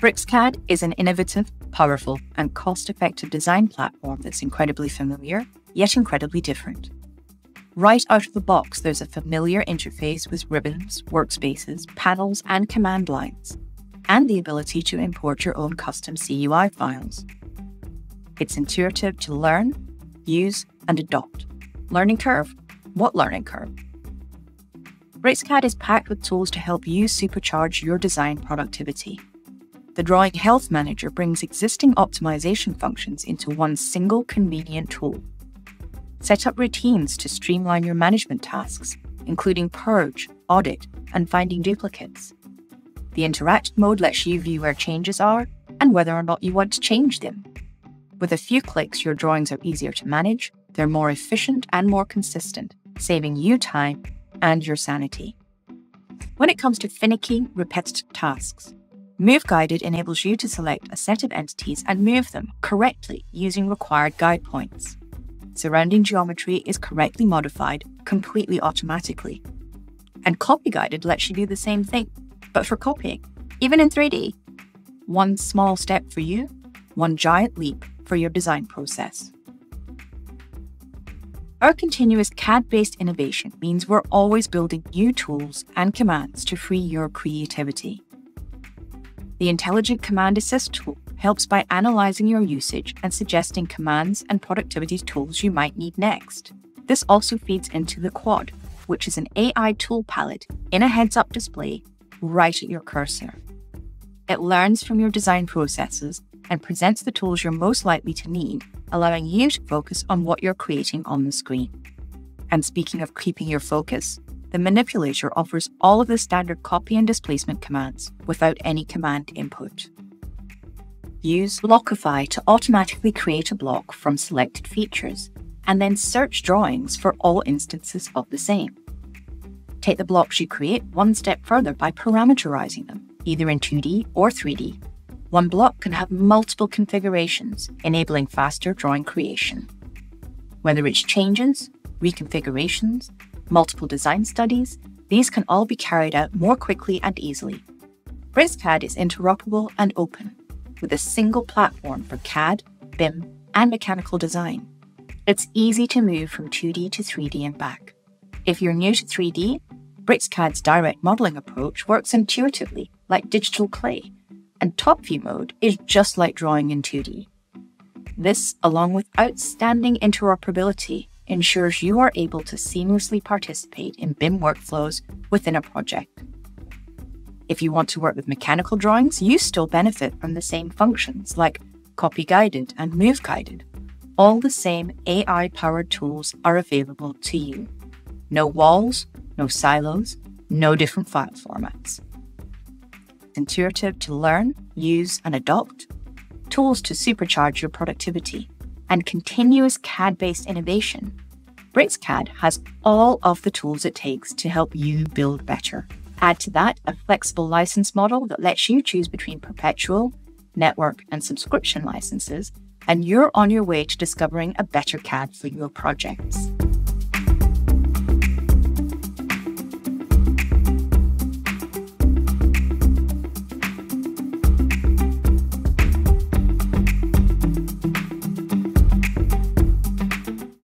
BricsCAD is an innovative, powerful, and cost effective design platform that's incredibly familiar, yet incredibly different. Right out of the box, there's a familiar interface with ribbons, workspaces, panels, and command lines, and the ability to import your own custom CUI files. It's intuitive to learn, use, and adopt. Learning curve? What learning curve? BricsCAD is packed with tools to help you supercharge your design productivity. The Drawing Health Manager brings existing optimization functions into one single convenient tool. Set up routines to streamline your management tasks, including purge, audit, and finding duplicates. The Interact mode lets you view where changes are and whether or not you want to change them. With a few clicks, your drawings are easier to manage, they're more efficient and more consistent, saving you time and your sanity. When it comes to finicky, repetitive tasks, Move Guided enables you to select a set of entities and move them correctly using required guide points. Surrounding geometry is correctly modified completely automatically. And Copy Guided lets you do the same thing, but for copying, even in 3D. One small step for you, one giant leap for your design process. Our continuous CAD based innovation means we're always building new tools and commands to free your creativity. The Intelligent Command Assist tool helps by analyzing your usage and suggesting commands and productivity tools you might need next. This also feeds into the Quad, which is an AI tool palette in a heads up display right at your cursor. It learns from your design processes and presents the tools you're most likely to need, allowing you to focus on what you're creating on the screen. And speaking of keeping your focus, the manipulator offers all of the standard copy and displacement commands without any command input. Use Blockify to automatically create a block from selected features, and then search drawings for all instances of the same. Take the blocks you create one step further by parameterizing them, either in 2D or 3D. One block can have multiple configurations, enabling faster drawing creation. Whether it's changes, reconfigurations, multiple design studies, these can all be carried out more quickly and easily. BricsCAD is interoperable and open, with a single platform for CAD, BIM, and mechanical design. It's easy to move from 2D to 3D and back. If you're new to 3D, BricsCAD's direct modeling approach works intuitively, like digital clay, and top view mode is just like drawing in 2D. This, along with outstanding interoperability, ensures you are able to seamlessly participate in BIM workflows within a project. If you want to work with mechanical drawings, you still benefit from the same functions like copy guided and move guided. All the same AI powered tools are available to you. No walls, no silos, no different file formats. Intuitive to learn, use, and adopt, tools to supercharge your productivity and continuous CAD based innovation, BricsCAD has all of the tools it takes to help you build better. Add to that a flexible license model that lets you choose between perpetual, network, and subscription licenses, and you're on your way to discovering a better CAD for your projects.